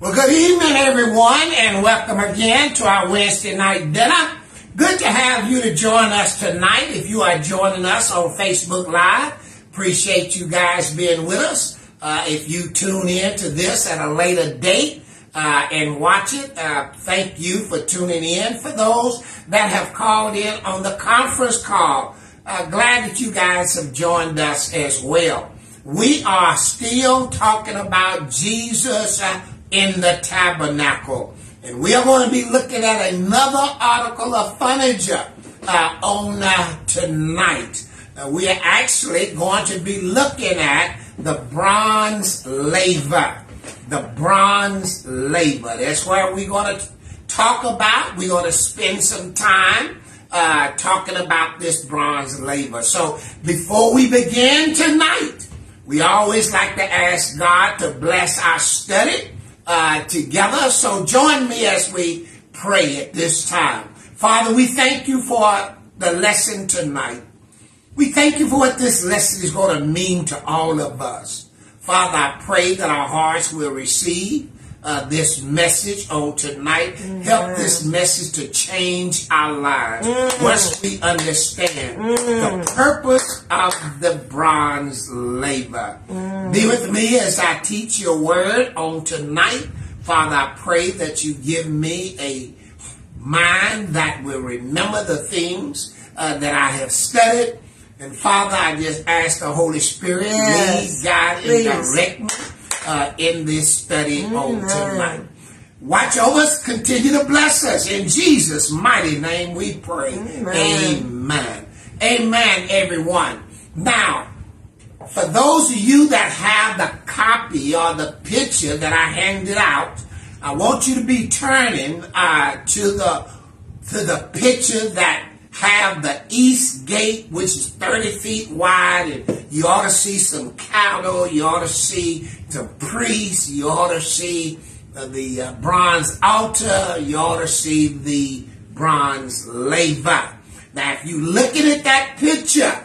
Well, good evening, everyone, and welcome again to our Wednesday night dinner. Good to have you to join us tonight. If you are joining us on Facebook Live, appreciate you guys being with us. Uh, if you tune in to this at a later date uh, and watch it, uh, thank you for tuning in. For those that have called in on the conference call, uh, glad that you guys have joined us as well. We are still talking about Jesus uh, in the tabernacle. And we are going to be looking at another article of furniture uh, on uh, tonight. Uh, we are actually going to be looking at the bronze laver. The bronze laver. That's where we're going to talk about. We're going to spend some time uh, talking about this bronze laver. So before we begin tonight, we always like to ask God to bless our study uh, together. So join me as we pray at this time. Father, we thank you for the lesson tonight. We thank you for what this lesson is going to mean to all of us. Father, I pray that our hearts will receive uh, this message on tonight. Mm-hmm. Help this message to change our lives mm-hmm. once we understand mm-hmm. the purpose of the bronze laver. Mm. Be with me as I teach your word on tonight. Father, I pray that you give me a mind that will remember the things uh, that I have studied. And Father, I just ask the Holy Spirit, yes. lead, guide, and direct me uh, in this study on tonight. Watch over us, continue to bless us. In Jesus' mighty name we pray. Amen. Amen. Amen, everyone. Now, for those of you that have the copy or the picture that I handed out, I want you to be turning uh, to the to the picture that have the east gate, which is 30 feet wide, and you ought to see some cattle, you ought to see some priests, you ought to see uh, the uh, bronze altar, you ought to see the bronze laver. Now, if you looking at that picture,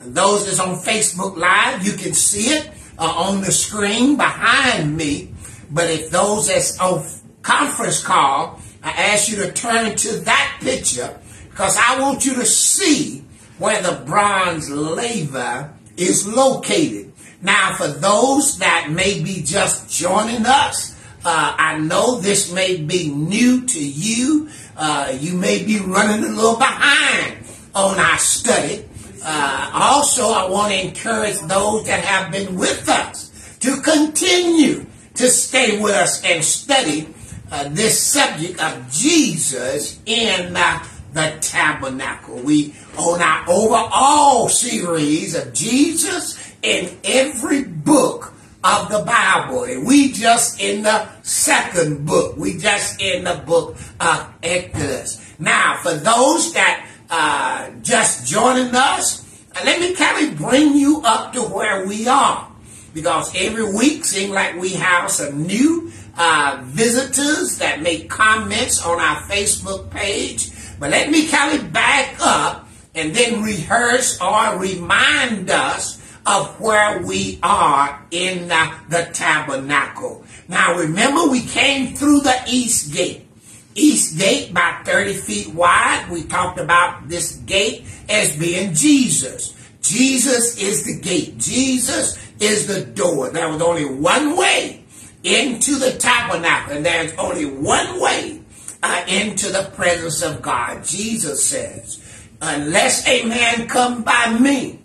those that's on Facebook Live, you can see it uh, on the screen behind me. But if those that's on conference call, I ask you to turn to that picture because I want you to see where the bronze laver is located. Now, for those that may be just joining us, uh, I know this may be new to you. Uh, you may be running a little behind on our study. Uh, also, I want to encourage those that have been with us to continue to stay with us and study uh, this subject of Jesus in uh, the tabernacle. We on our overall series of Jesus in every book of the Bible. And we just in the second book. We just in the book of Exodus. Now, for those that uh, just joining us, uh, let me kind of bring you up to where we are. Because every week seems like we have some new uh, visitors that make comments on our Facebook page. But let me kind of back up and then rehearse or remind us of where we are in the, the tabernacle. Now remember we came through the east gate. East gate about 30 feet wide. We talked about this gate as being Jesus. Jesus is the gate. Jesus is the door. There was only one way into the tabernacle, and there's only one way uh, into the presence of God. Jesus says, unless a man come by me,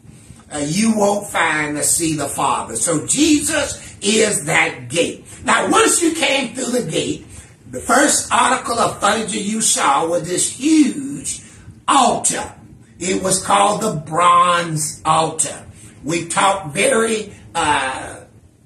uh, you won't find to see the Father. So Jesus is that gate. Now, once you came through the gate, the first article of furniture you saw was this huge altar. It was called the bronze altar. We talked very uh,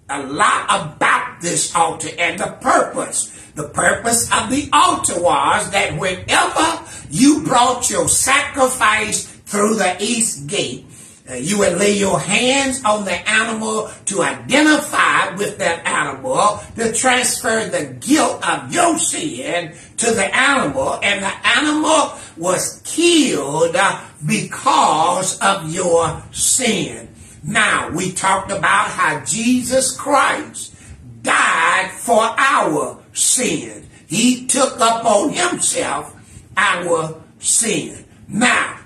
a lot about this altar and the purpose. The purpose of the altar was that whenever you brought your sacrifice through the east gate, uh, you would lay your hands on the animal to identify with that animal, to transfer the guilt of your sin to the animal, and the animal was killed uh, because of your sin. Now, we talked about how Jesus Christ died died for our sin. He took up on himself our sin. Now,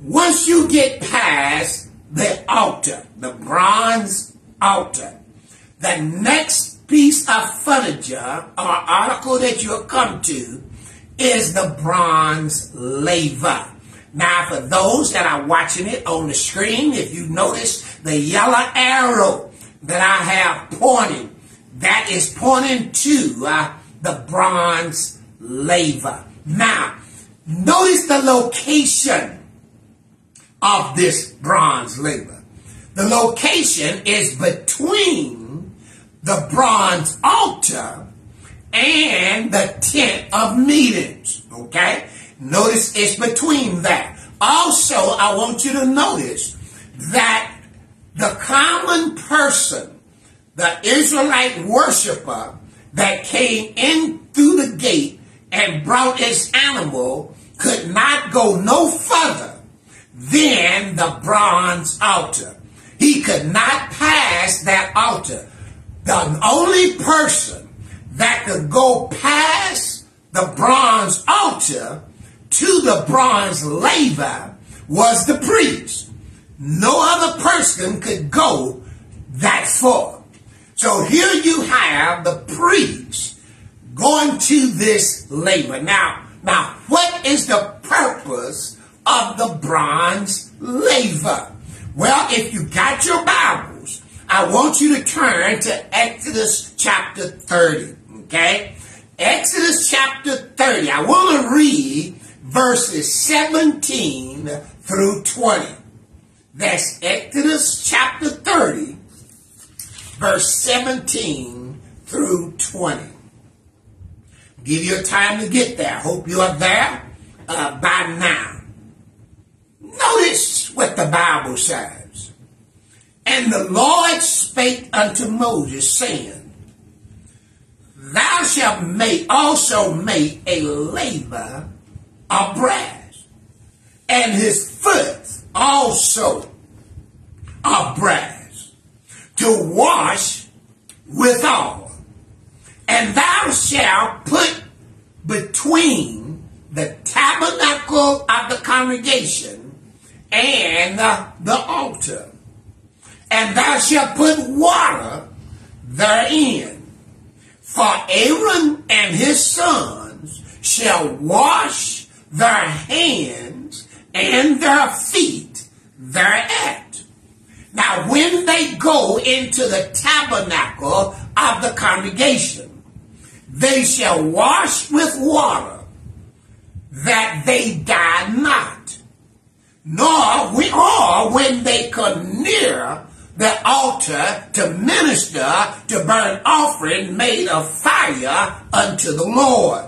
once you get past the altar, the bronze altar, the next piece of furniture or article that you'll come to is the bronze laver. Now, for those that are watching it on the screen, if you notice the yellow arrow that I have pointing, that is pointing to uh, the bronze laver. Now, notice the location of this bronze laver. The location is between the bronze altar and the tent of meetings. Okay? Notice it's between that. Also, I want you to notice that the common person, the Israelite worshiper that came in through the gate and brought his animal could not go no further than the bronze altar. He could not pass that altar. The only person that could go past the bronze altar to the bronze laver was the priest. No other person could go that far. So here you have the priest going to this laver. Now, now, what is the purpose of the bronze laver? Well, if you got your Bibles, I want you to turn to Exodus chapter 30. Okay? Exodus chapter 30. I want to read verses 17 through 20. That's Exodus chapter 30, verse 17 through 20. Give you a time to get there. Hope you are there uh, by now. Notice what the Bible says. And the Lord spake unto Moses, saying, Thou shalt make also make a laver of brass, and his foot also of brass, to wash withal. And thou shalt put between the tabernacle of the congregation and the, altar. And thou shalt put water therein. For Aaron and his sons shall wash their hands and their feet thereat. Now, when they go into the tabernacle of the congregation, they shall wash with water that they die not. Nor, we, or when they come near the altar to minister to burn offering made of fire unto the Lord.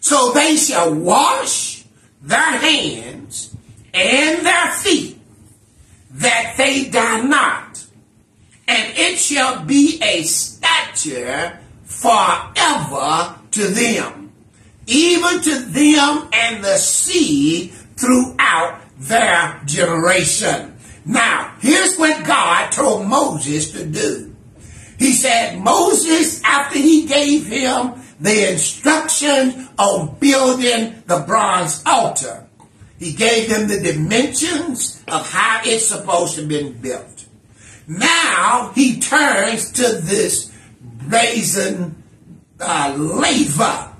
So they shall wash their hands and their feet that they die not. And it shall be a statute forever to them, even to them and the seed throughout their generation. Now, here's what God told Moses to do. He said, Moses, after he gave him the instructions on building the bronze altar, he gave them the dimensions of how it's supposed to have been built. Now he turns to this brazen uh, laver.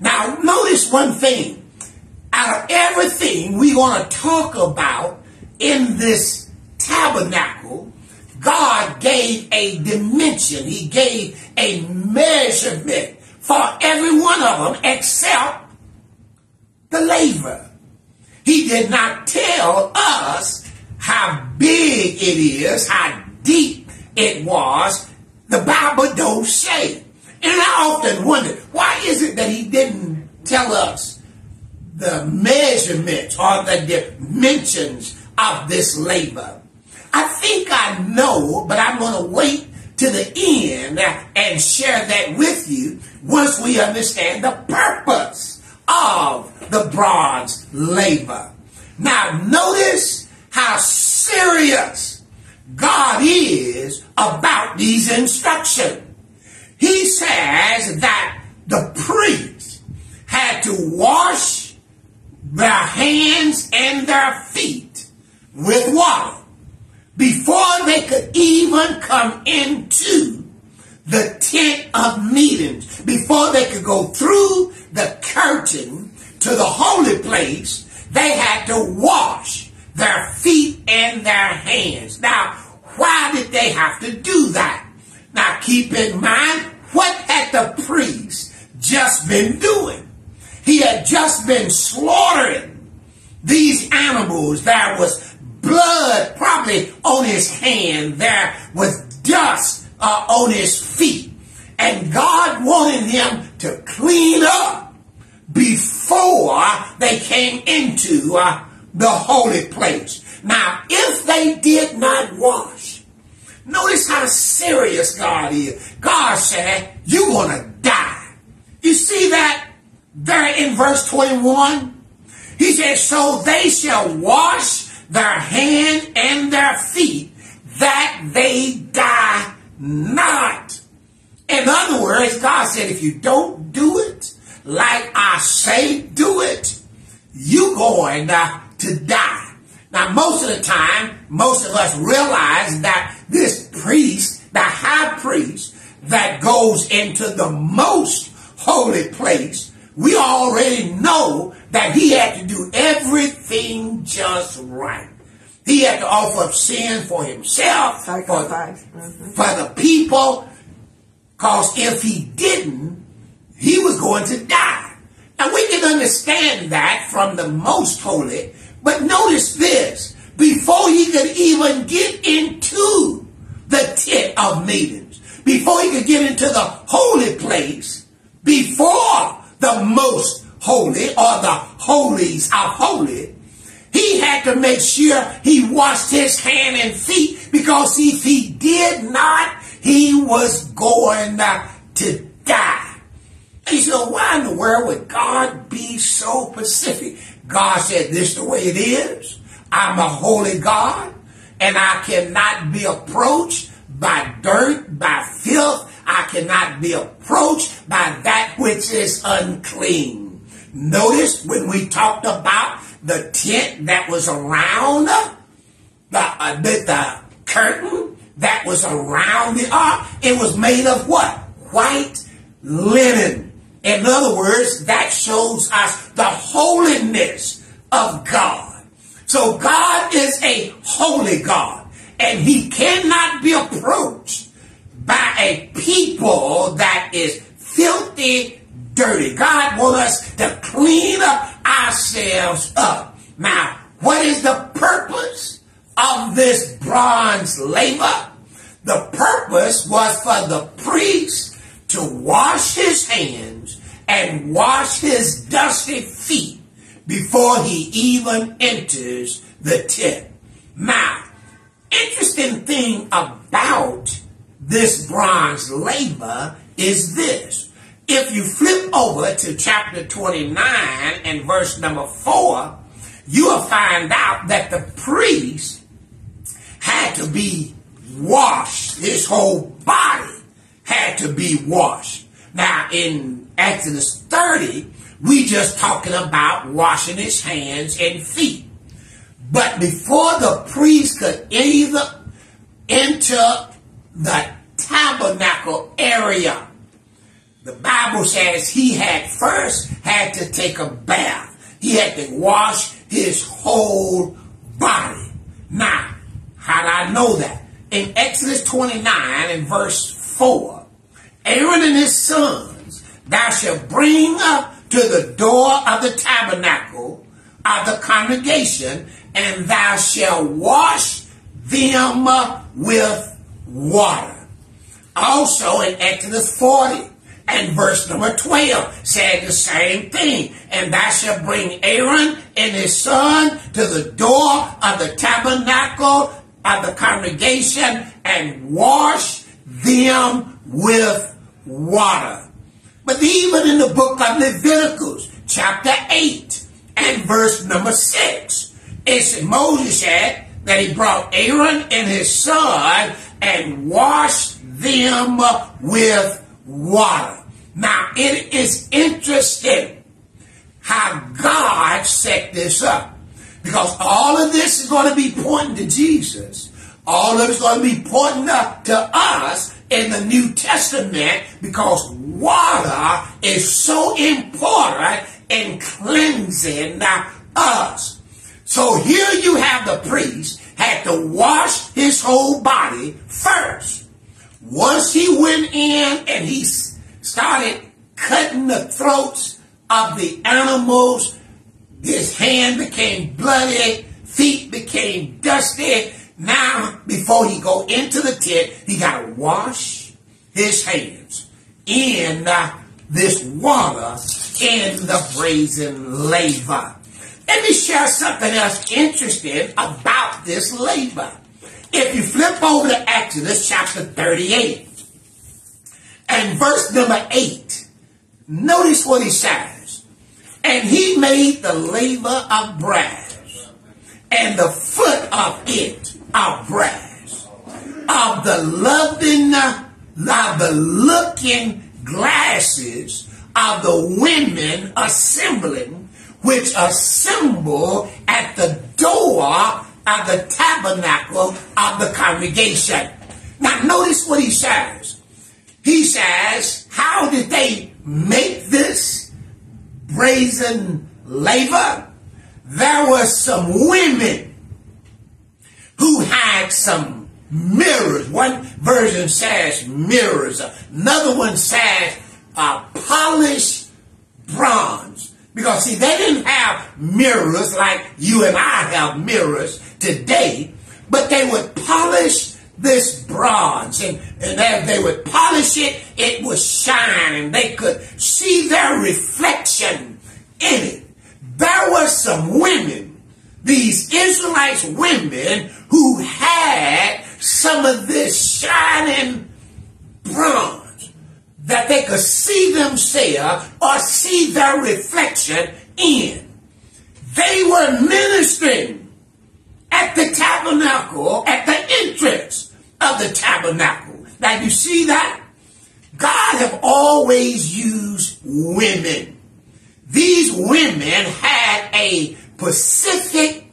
Now notice one thing. Out of everything we want to talk about in this tabernacle, God gave a dimension. He gave a measurement for every one of them except the laver. He did not tell us how big it is, how deep it was. The Bible don't say. And I often wonder, why is it that he didn't tell us the measurements or the dimensions of this laver? I think I know, but I'm going to wait to the end and share that with you once we understand the purpose of the bronze laver. Now notice how serious God is about these instructions. he says that the priests had to wash their hands and their feet with water before they could even come into the tent of meetings, before they could go through the curtain to the holy place, they had to wash their feet and their hands. Now, why did they have to do that? Now, keep in mind, what had the priest just been doing? He had just been slaughtering these animals. There was blood probably on his hand. There was dust uh, on his feet. And God wanted him to clean up before they came into uh, the holy place. Now, if they did not wash, notice how serious God is. God said, you're going to die. You see that there in verse 21? He said, so they shall wash their hand and their feet that they die not. In other words, God said, if you don't do it like I say do it, you going to die. Now, most of the time, most of us realize that this priest, the high priest that goes into the most holy place, we already know that he had to do everything just right. He had to offer up sin for himself, for, mm-hmm. for the people, because if he didn't, he was going to die. And we can understand that from the most holy, but notice this, before he could even get into the tent of meetings, before he could get into the holy place, before the most holy or the holies of holy, he had to make sure he washed his hand and feet because if he did not, he was going to die. He said, why in the world would God be so specific? God said, this is the way it is. I'm a holy God and I cannot be approached by dirt, by filth. I cannot be approached by that which is unclean. Notice when we talked about the tent that was around the, uh, the, the curtain that was around the ark, it was made of what? White linen. In other words, that shows us the holiness of God. So God is a holy God, and he cannot be approached by a people that is filthy, dirty. God wants us to clean up ourselves up. Now, what is the purpose of this bronze laver? The purpose was for the priest to wash his hands and wash his dusty feet before he even enters the tent. Now, interesting thing about this bronze laver is this. If you flip over to chapter 29 and verse number 4, you will find out that the priest had to be washed. His whole body had to be washed. Now, in Exodus 30, we just talking about washing his hands and feet. But before the priest could either enter the tabernacle area the Bible says he had first had to take a bath. He had to wash his whole body. Now, how do I know that? In Exodus 29 and verse 4, Aaron and his sons, thou shalt bring up to the door of the tabernacle of the congregation, and thou shalt wash them with water. Also in Exodus 40, and verse number 12 said the same thing. And thou shalt bring Aaron and his son to the door of the tabernacle of the congregation and wash them with water. But even in the book of Leviticus, chapter 8 and verse number 6, it said Moses said that he brought Aaron and his son and washed them with water. Now, it is interesting how God set this up. Because all of this is going to be pointing to Jesus. All of it's going to be pointing up to us in the New Testament because water is so important in cleansing us. So here you have the priest had to wash his whole body first. Once he went in and he started cutting the throats of the animals, his hand became bloody, feet became dusty. Now, before he go into the tent, he got to wash his hands in uh, this water in the brazen laver. Let me share something else interesting about this laver. If you flip over to Exodus chapter 38 and verse number 8, notice what he says. And he made the laver of brass and the foot of it of brass of the loving, of the looking glasses of the women assembling, which assemble at the door of the tabernacle of the congregation. Now notice what he says. He says, how did they make this brazen laver, There were some women who had some mirrors. One version says mirrors. Another one says uh, polished bronze. Because see, they didn't have mirrors like you and I have mirrors today, but they would polish this bronze. And, and as they would polish it, it would shine and they could see their reflection in it. There were some women, these Israelites women, who had some of this shining bronze that they could see themselves or see their reflection in. They were ministering at the tabernacle, at the entrance of the tabernacle. Now you see that? God have always used women. These women had a specific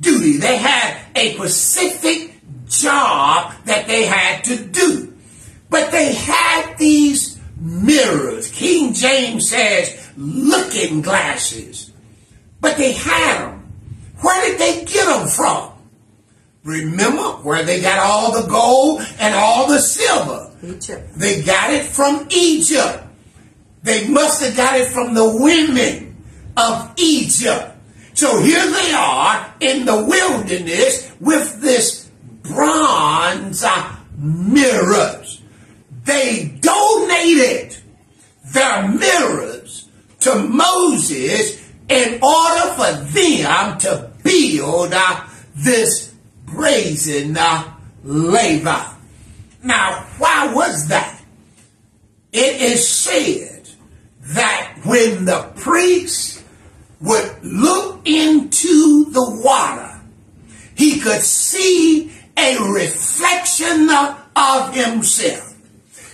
duty. They had a specific job that they had to do. But they had these mirrors. King James says looking glasses. But they had them. Where did they get them from? Remember where they got all the gold and all the silver? Egypt. They got it from Egypt. They must have got it from the women of Egypt. So here they are in the wilderness with this bronze mirrors. They donated their mirrors to Moses in order for them to build uh, this brazen uh, laver. Now, why was that? It is said that when the priest would look into the water, he could see a reflection of himself.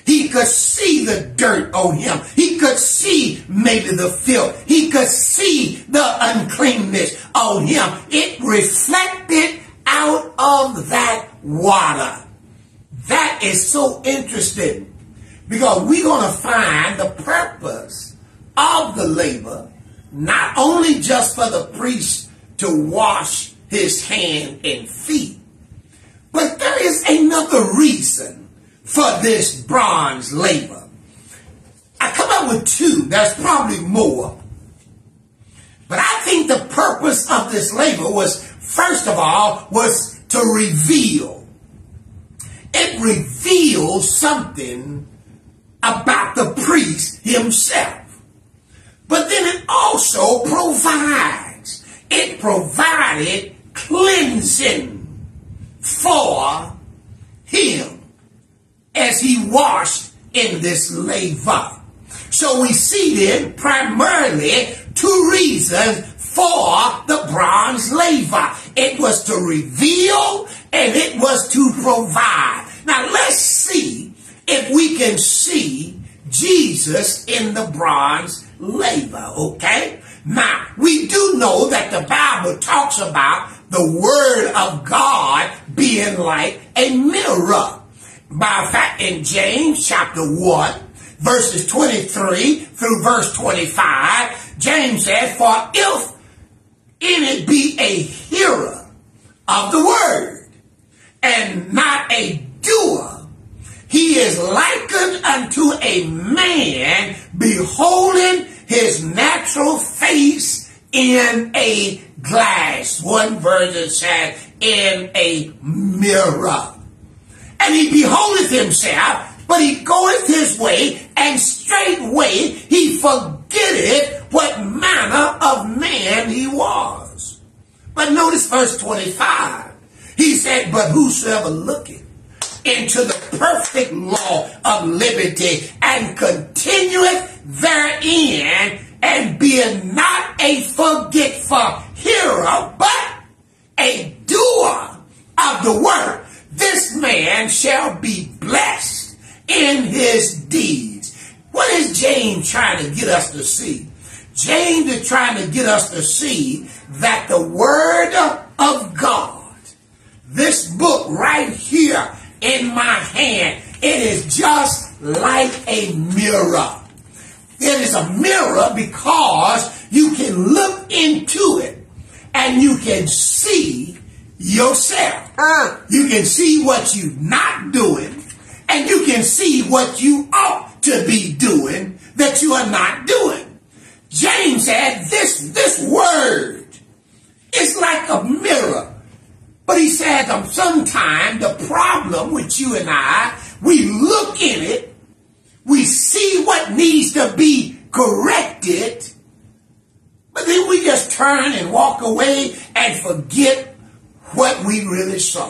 He could see the dirt on him. He could see maybe the filth. He could see the uncleanness on him. It reflected out of that water. That is so interesting because we're going to find the purpose of the laver, not only just for the priest to wash his hand and feet, but there is another reason for this bronze laver. I come up with two. There's probably more. But I think the purpose of this laver was, first of all, was to reveal. It reveals something about the priest himself. But then it also provides. It provided cleansing for him as he washed in this laver. So we see then primarily two reasons for the bronze laver. It was to reveal and it was to provide. Now let's see if we can see Jesus in the bronze laver, okay? Now, we do know that the Bible talks about the Word of God being like a mirror. By fact, in James chapter 1, verses 23 through verse 25, James said, For if any be a hearer of the Word and not a doer, he is likened unto a man beholding his natural face in a glass. One version said, in a mirror. And he beholdeth himself, but he goeth his way, and straightway he forgetteth what manner of man he was. But notice verse 25. He said, But whosoever looketh into the perfect law of liberty and continueth therein and being not a forgetful hearer, but a doer of the word, this man shall be blessed in his deeds. What is James trying to get us to see? James is trying to get us to see that the word of God, this book right here in my hand, it is just like a mirror. It is a mirror because you can look into it and you can see yourself. Uh. You can see what you're not doing and you can see what you ought to be doing that you are not doing. James said this, this word is like a mirror but he said um, sometimes the problem with you and I, we look in it, we see what needs to be corrected, but then we just turn and walk away and forget what we really saw.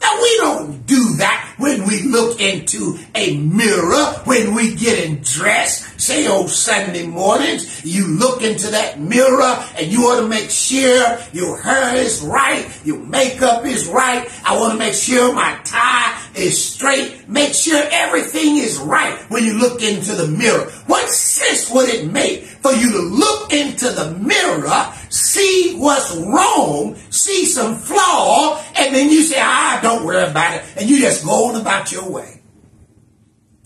Now we don't do that when we look into a mirror, when we get dressed, say on Sunday mornings, you look into that mirror and you want to make sure your hair is right, your makeup is right. I want to make sure my tie is straight. Make sure everything is right when you look into the mirror. What sense would it make for you to look into the mirror, see what's wrong, see some flaw, and then you say, ah, don't worry about it, and you just go on about your way.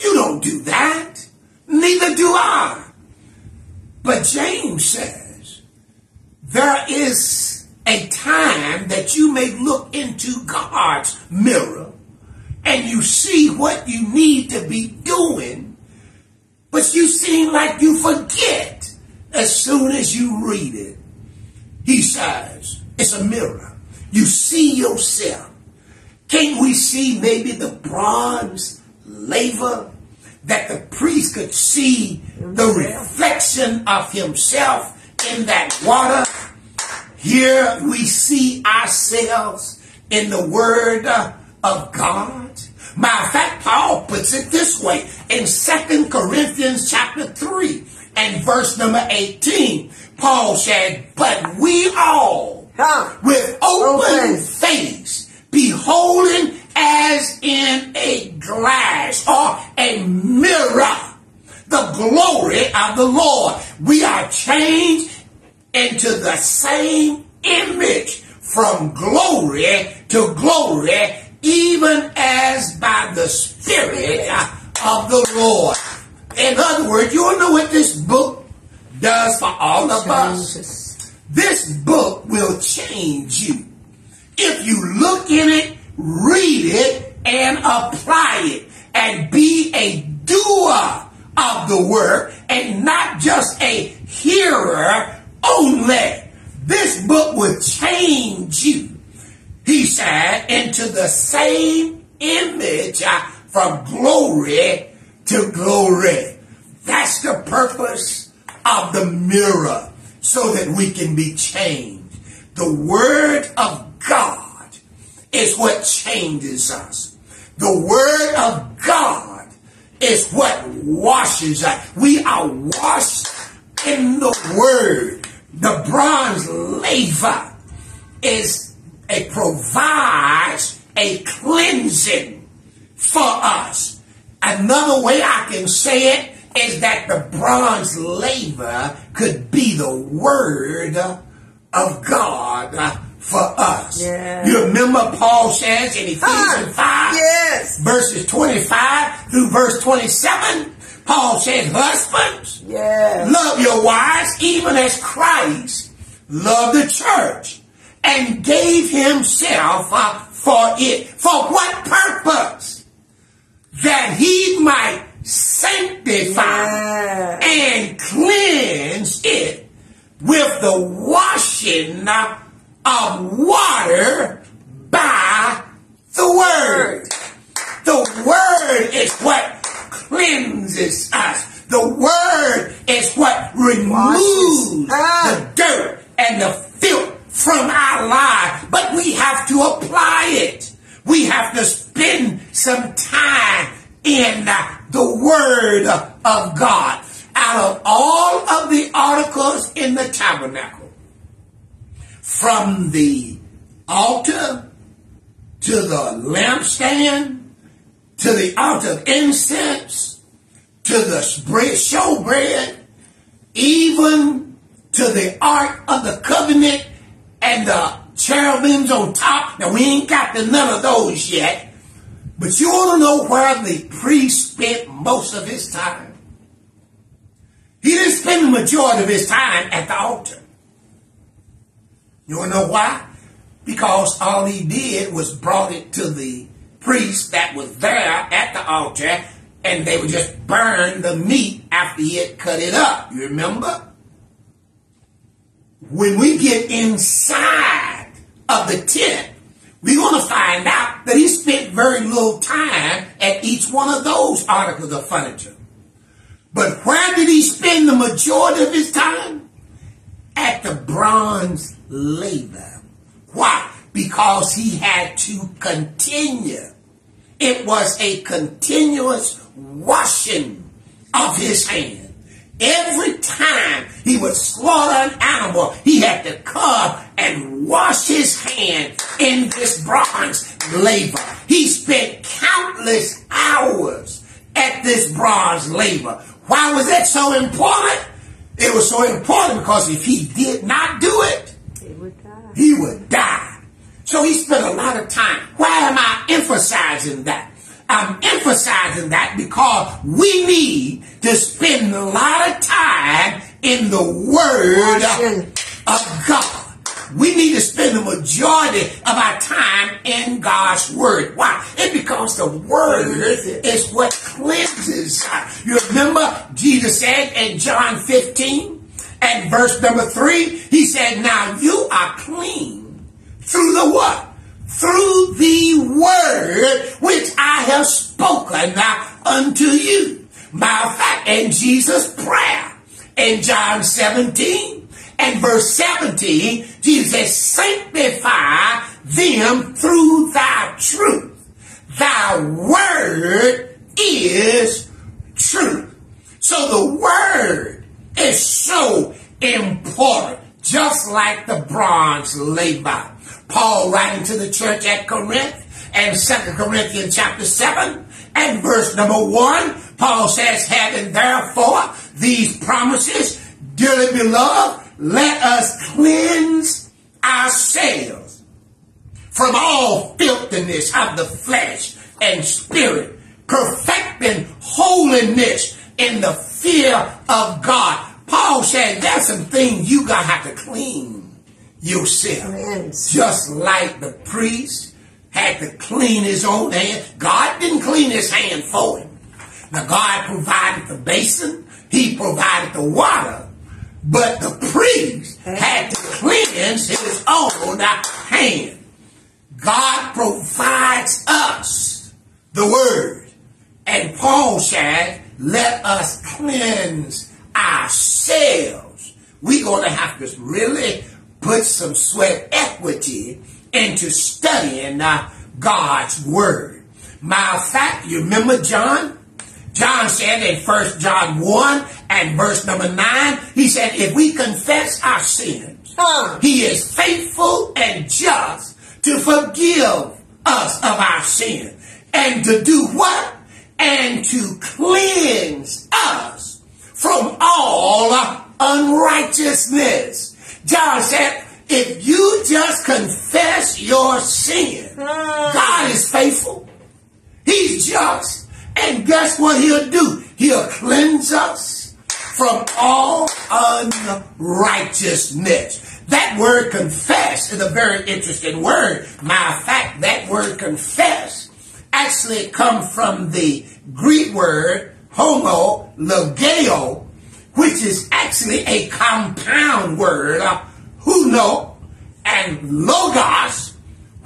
You don't do that. Neither do I. But James says, there is a time that you may look into God's mirror and you see what you need to be doing, but you seem like you forget as soon as you read it. He says, it's a mirror. You see yourself. Can't we see maybe the bronze laver that the priest could see the reflection of himself in that water? Here we see ourselves in the word of God. Matter of fact, Paul puts it this way in Second Corinthians chapter 3 and verse number 18. Paul said, But we all, huh. with open, open face, beholding as in a glass or a mirror the glory of the Lord. We are changed into the same image from glory to glory, even as by the Spirit of the Lord. In other words, you know what this book does for all of us? This book will change you. If you look in it, read it, and apply it, and be a doer of the word, and not just a hearer only. This book will change you, he said, into the same image uh, from glory to glory. That's the purpose of the mirror, so that we can be changed. The Word of God is what changes us. The Word of God is what washes us. We are washed in the Word. The bronze laver is a provides a cleansing for us Another way I can say it is that the bronze laver could be the word of God for us. Yeah. You remember Paul says in Ephesians Ah, 5, yes. verses 25 through verse 27, Paul says, Husbands, Yes. love your wives even as Christ loved the church and gave himself uh, for it. For what purpose? That he might sanctify and cleanse it with the washing of water by the word. The word is what cleanses us. The word is what removes Ah. the dirt and the filth from our lives. But we have to apply it. We have to spend some time in uh, the word of God. Out of all of the articles in the tabernacle, from the altar to the lampstand, to the altar of incense, to the bread, showbread, even to the ark of the covenant and the cherubims on top. Now we ain't got to none of those yet, but you want to know where the priest spent most of his time? He didn't spend the majority of his time at the altar. You want to know why? Because all he did was brought it to the priest that was there at the altar, and they would just burn the meat after he had cut it up. You remember? When we get inside of the tent, we're going to find out that he spent very little time at each one of those articles of furniture. But where did he spend the majority of his time? At the bronze laver. Why? Because he had to continue. It was a continuous washing of his hand. Every time he would slaughter an animal, he had to come and wash his hand in this bronze laver. He spent countless hours at this bronze laver. Why was that so important? It was so important because if he did not do it, He would die. he would die. So he spent a lot of time. Why am I emphasizing that? I'm emphasizing that because we need to spend a lot of time in the Word of God. We need to spend the majority of our time in God's Word. Why? It's because the Word is what cleanses. You remember Jesus said in John 15 and verse number 3, he said, Now you are clean through the what? Through the word which I have spoken now unto you. Of fact, in Jesus' prayer in John 17 and verse 17, Jesus Sanctify them through thy truth. Thy word is truth. So the word is so important, just like the bronze laver. Paul writing to the church at Corinth and 2 Corinthians chapter 7 and verse number 1, Paul says, having therefore these promises, dearly beloved, let us cleanse ourselves from all filthiness of the flesh and spirit, perfecting holiness in the fear of God. Paul said there's some things you gotta have to clean yourself. Cleanse. Just like the priest had to clean his own hand. God didn't clean his hand for him. Now God provided the basin, he provided the water, but the priest had to cleanse his own hand. God provides us the word. And Paul said, let us cleanse ourselves. We're going to have to really put some sweat equity into studying uh, God's word. Matter of fact, you remember John? John said in 1 John 1 and verse number 9, he said, if we confess our sins, he is faithful and just to forgive us of our sin and to do what? and to cleanse us from all unrighteousness. John said, if you just confess your sin, hmm. God is faithful. He's just. And guess what he'll do? He'll cleanse us from all unrighteousness. That word confess is a very interesting word. Matter of fact, that word confess actually comes from the Greek word homologeo, which is actually a compound word, uh, huno and logos,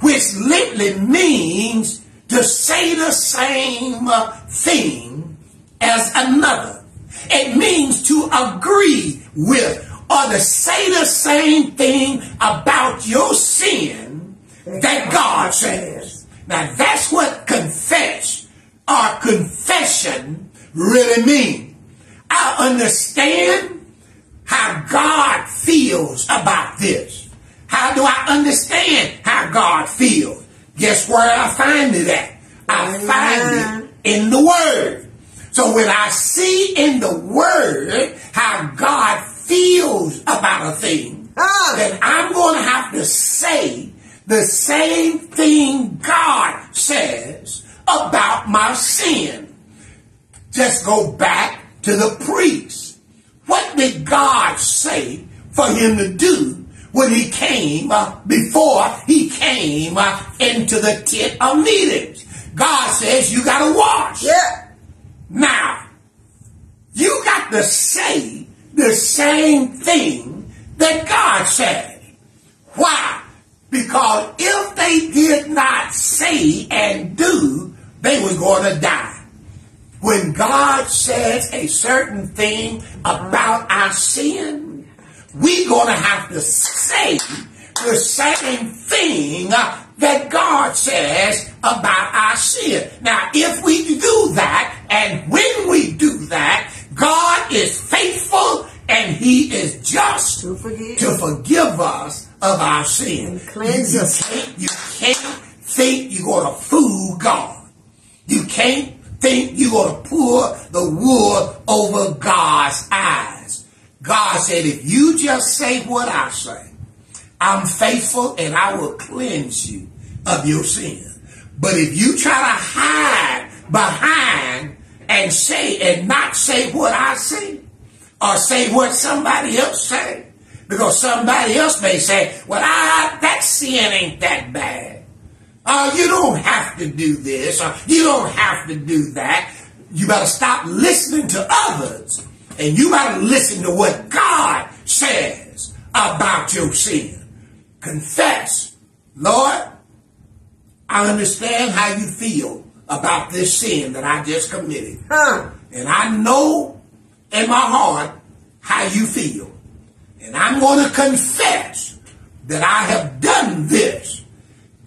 which literally means to say the same uh, thing as another. It means to agree with or to say the same thing about your sin that God says. Now that's what confess or confession really means. I understand how God feels about this. How do I understand how God feels? Guess where I find it at? I find it in the Word. So when I see in the Word how God feels about a thing, Ah. then I'm going to have to say the same thing God says about my sin. Just go back to the priest. What did God say for him to do when he came uh, before he came uh, into the tent of meetings? God says you got to wash. Yeah. Now, you got to say the same thing that God said. Why? Because if they did not say and do, they were going to die. When God says a certain thing about our sin, we're going to have to say the same thing that God says about our sin. Now, if we do that, and when we do that, God is faithful and He is just To forgive. to forgive us of our sin. And cleanse you. Can't, you can't think you're going to fool God. You can't think you're going to pour the wool over God's eyes. God said, if you just say what I say, I'm faithful and I will cleanse you of your sin. But if you try to hide behind and say and not say what I say, or say what somebody else say, because somebody else may say, well, I, that sin ain't that bad. Uh, you don't have to do this, or you don't have to do that. You better stop listening to others, and you better listen to what God says about your sin. Confess, Lord, I understand how you feel about this sin that I just committed. Huh. And I know in my heart how you feel. And I'm going to confess that I have done this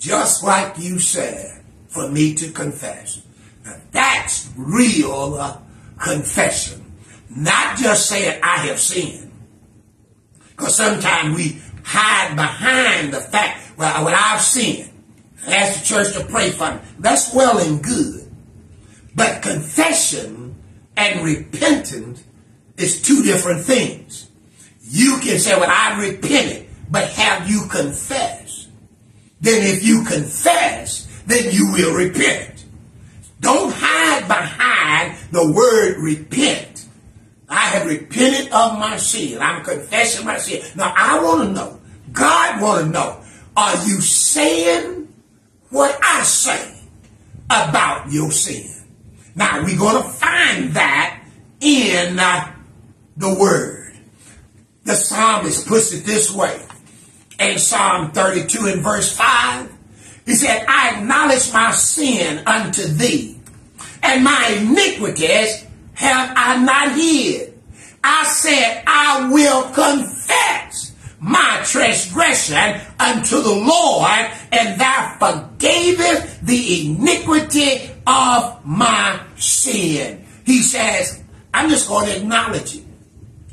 just like you said for me to confess. Now, that's real uh, confession. Not just saying I have sinned. Because sometimes we hide behind the fact, well, I've sinned. Ask the church to pray for me. That's well and good. But confession and repentance is two different things. You can say, well, I repented, but have you confessed? Then if you confess, then you will repent. Don't hide behind the word repent. I have repented of my sin. I'm confessing my sin. Now I want to know, God want to know, are you saying what I say about your sin? Now we're going to find that in uh, the word. The psalmist puts it this way. In Psalm 32 and verse 5, he said, I acknowledge my sin unto thee, and my iniquities have I not hid. I said, I will confess my transgression unto the Lord, and thou forgavest the iniquity of my sin. He says, I'm just going to acknowledge it.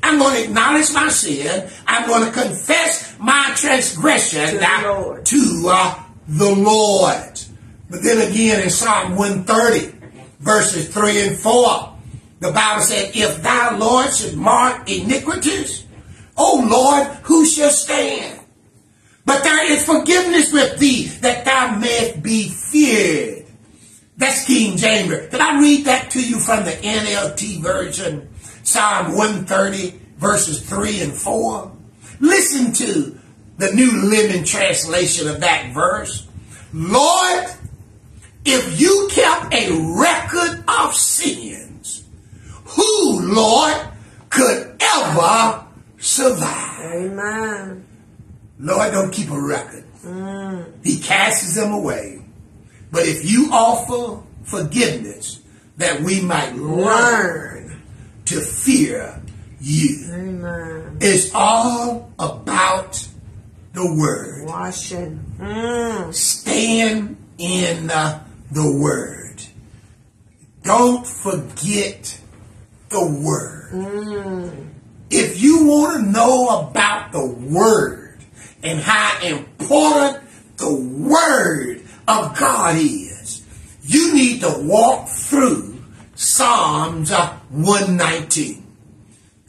I'm going to acknowledge my sin. I'm going to confess my transgression To the Lord. to uh, the Lord. But then again in Psalm 130, verses 3 and 4. The Bible said, If thou, Lord, should mark iniquities, O Lord, who shall stand? But there is forgiveness with thee, that thou mayest be feared. That's King James. Can I read that to you from the NLT version? Psalm 130, verses 3 and 4. Listen to the New Living Translation of that verse. Lord, if you kept a record of sins, who, Lord, could ever survive? Amen. Lord don't keep a record. Mm. He casts them away. But if you offer forgiveness, that we might learn to fear you. Amen. It's all about the word. Washing. Mm. Stand in uh, the word. Don't forget the word. If you want to know about the word and how important the word of God is, you need to walk through Psalms uh, 119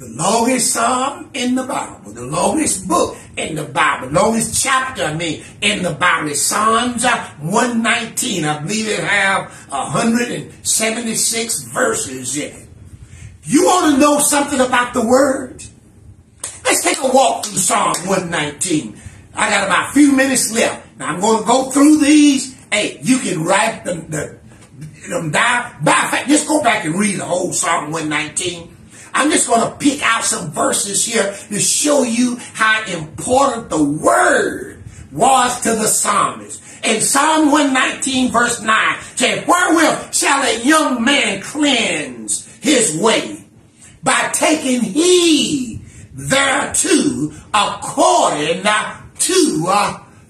the longest psalm in the Bible, the longest book in the Bible, longest chapter, I mean, in the Bible is Psalms uh, 119. I believe it have 176 verses in it. You want to know something about the Word? Let's take a walk through Psalm 119. I got about a few minutes left. Now I'm going to go through these. Hey, you can write them, the, them. By fact, just go back and read the whole Psalm 119. I'm just going to pick out some verses here to show you how important the word was to the psalmist. In Psalm 119 verse 9 said, Wherewith shall a young man cleanse his way? By taking heed thereto according to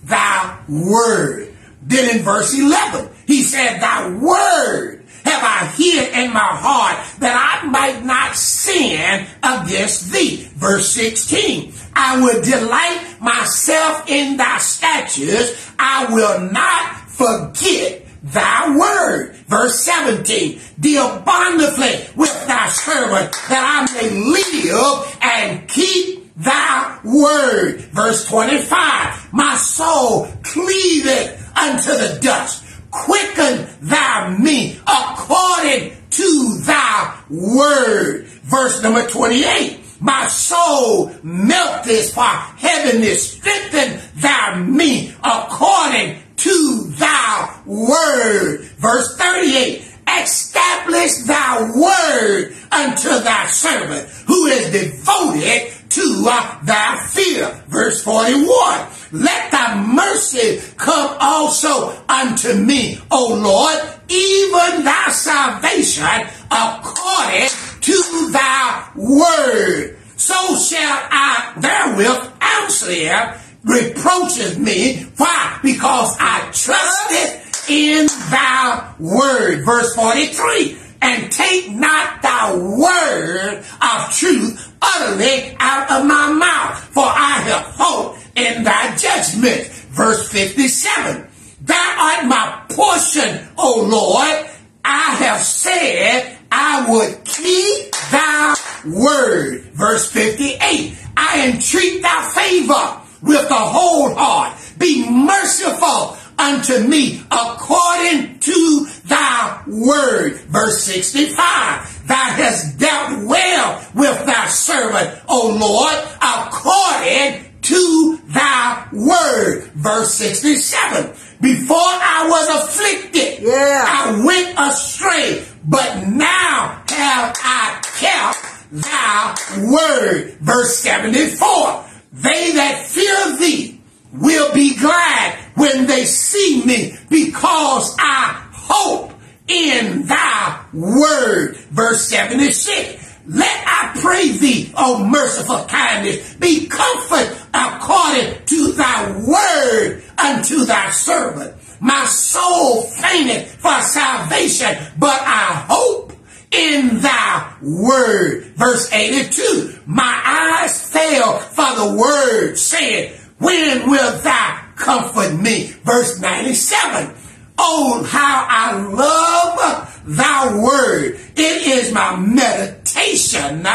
thy word. Then in verse 11, he said, Thy word have I hid in my heart that I might not sin against thee. Verse 16, I will delight myself in thy statutes. I will not forget thy word. Verse 17, deal bountifully with thy servant that I may live and keep thy word. Verse 25, my soul cleaveth unto the dust quicken thou me according to thy word. Verse number 28. My soul melteth for heaviness. Strengthen thou me according to thy word. Verse 38 establish thy word unto thy servant who is devoted to uh, thy fear. Verse 41. Let thy mercy come also unto me, O Lord, even thy salvation according to thy word. So shall I therewith answer reproaches me. Why? Because I trusted in thy word. Verse 43. And take not thy word of truth utterly out of my mouth, for I have hope in thy judgment. Verse 57. Thou art my portion, O Lord. I have said I would keep thy word. Verse 58. I entreat thy favor with the whole heart. Be merciful unto me according to thy word. Verse 65. Thou hast dealt well with thy servant, O Lord, according to thy word. Verse 67. Before I was afflicted, Yeah. I went astray, but now have I kept thy word. Verse 74. They that fear thee will be glad when they see me because I hope in thy word. Verse 76. Let I pray thee, O merciful kindness, be comfort according to thy word unto thy servant. My soul fainteth for salvation, but I hope in thy word. Verse 82. My eyes fail for the word, saying, When will thou comfort me? Verse 97. Oh, how I love thy word. It is my meditation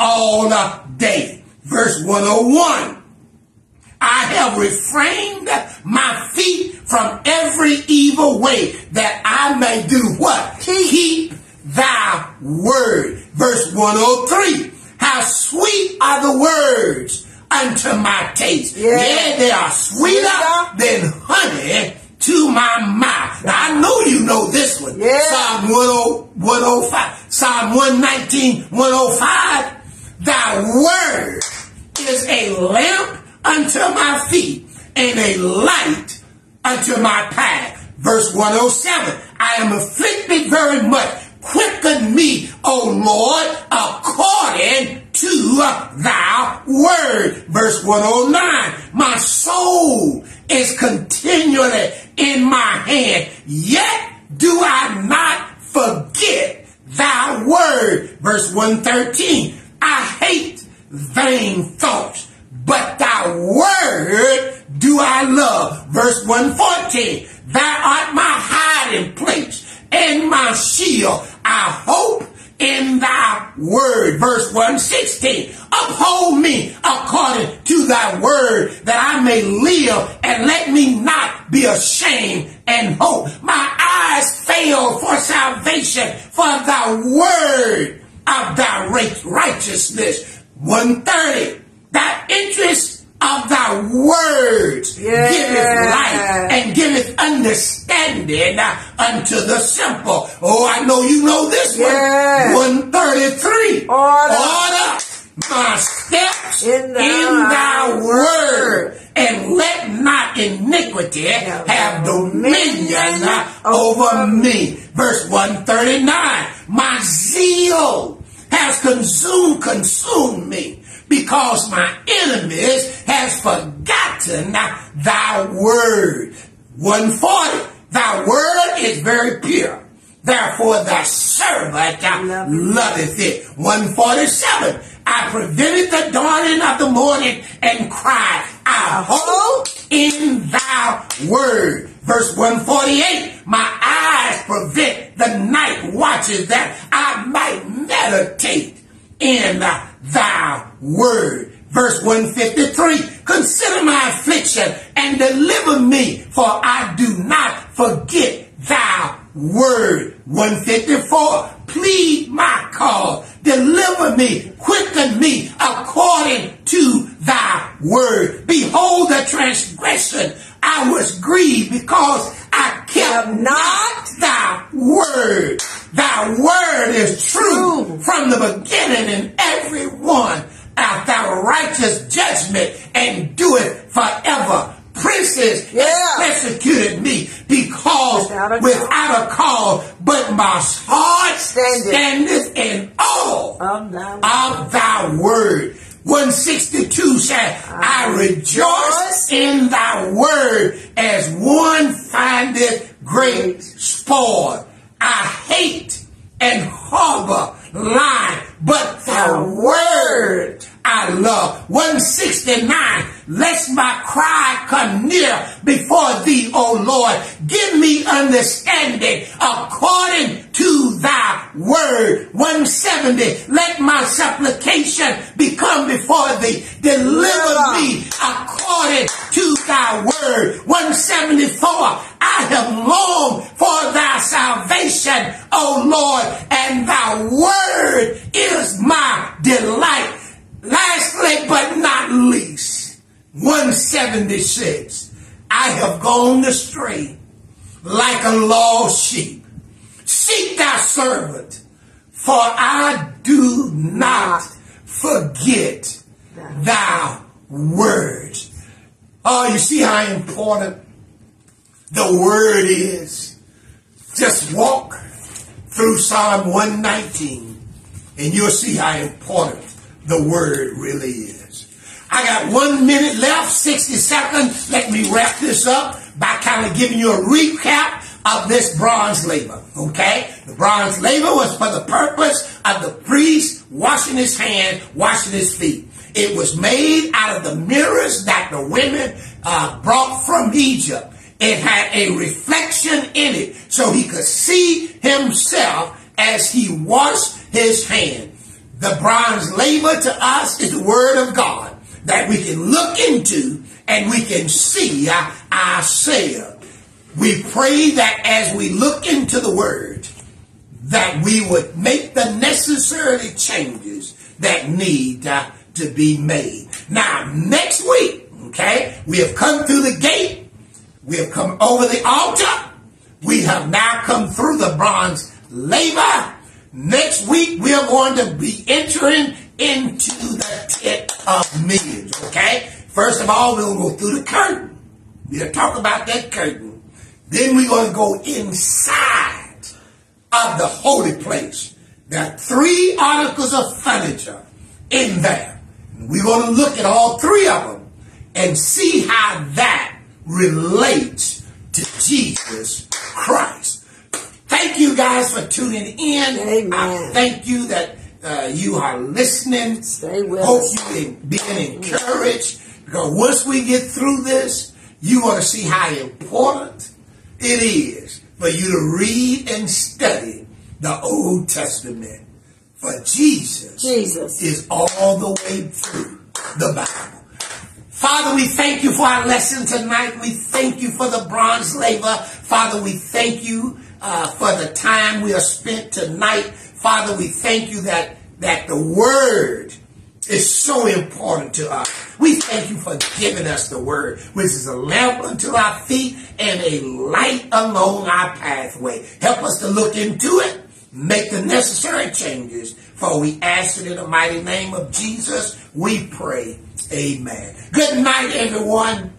all day. Verse 101. I have refrained my feet from every evil way that I may do what? Keep thy word. Verse 103. How sweet are the words unto my taste. Yeah. yeah they are sweeter than honey to my mouth. Now, I know you know this one. Yeah. Psalm 10, 105. Psalm 119, 105. Thy word is a lamp unto my feet and a light unto my path. Verse 107. I am afflicted very much. Quicken me, O Lord, according to thy word. Verse 109. My soul is continually in my hand, yet do I not forget thy word. Verse 113. I hate vain thoughts but thy word do I love. Verse 114, thou art my hiding place and my shield. I hope in thy word. Verse 116, uphold me according to thy word that I may live and let me not be ashamed and hope. My eyes fail for salvation for thy word of thy righteousness. 130, thy interest of thy words Yeah. giveth life and giveth understanding unto the simple. Oh, I know you know this Yeah. one. 133. Order. Order my steps In in thy word. word. And let not iniquity Have have dominion over me. Verse 139. My zeal has consumed, consumed me because my enemies has forgotten thy word. 140. Thy word is very pure. Therefore thy servant loveth it. 147. I prevented the dawning of the morning and cried, I hope in thy word. Verse 148. My eyes prevent the night watches that I might meditate in thy word. Verse 153, consider my affliction and deliver me, for I do not forget thy word. 154, plead my cause, deliver me, quicken me according to thy word. Behold the transgression, I was grieved because I kept not thy word. Thy word is true True. from the beginning and every one of thy righteous judgment and do it forever. Princes Yeah. persecuted me because Without a without a cause, but my heart Standeth. standeth in awe of thy word. 162 said, I rejoice in thy word as one findeth great spoil. I hate and harbor lie, but thy word I love. 169, lest my cry come near before thee, O Lord. Give me understanding according to thy word. 170, let my supplication become before thee. Deliver me according to thy word. 174, I have longed for thy salvation, O Lord, and thy word is my delight. Lastly, but not least, 176. I have gone astray like a lost sheep. Seek thy servant, for I do not forget thy words. Oh, you see how important the word is. Just walk through Psalm 119 and you'll see how important the word really is. I got one minute left, 60 seconds. Let me wrap this up by kind of giving you a recap of this bronze laver. Okay? The bronze laver was for the purpose of the priest washing his hand, washing his feet. It was made out of the mirrors that the women uh, brought from Egypt. It had a reflection in it so he could see himself as he washed his hand. The bronze laver to us is the word of God that we can look into and we can see ourselves. We pray that as we look into the word, that we would make the necessary changes that need uh, to be made. Now, next week, okay, we have come through the gate, we have come over the altar, we have now come through the bronze laver. Next week, we are going to be entering into the tent of millions, okay? First of all, we're going to go through the curtain. We're going to talk about that curtain. Then we're going to go inside of the holy place. There are three articles of furniture in there. We're going to look at all three of them and see how that relates to Jesus Christ. Thank you guys for tuning in. Amen. I thank you that uh, you are listening. Stay with Hope us. you are being encouraged because once we get through this, you're going to see how important it is for you to read and study the Old Testament. For Jesus Jesus. is all the way through the Bible. Father, we thank you for our lesson tonight. We thank you for the bronze laver. Father, we thank you uh, for the time we have spent tonight. Father, we thank you that, that the word is so important to us. We thank you for giving us the word, which is a lamp unto our feet and a light along our pathway. Help us to look into it, make the necessary changes, for we ask it in the mighty name of Jesus. We pray. Amen. Good night, everyone.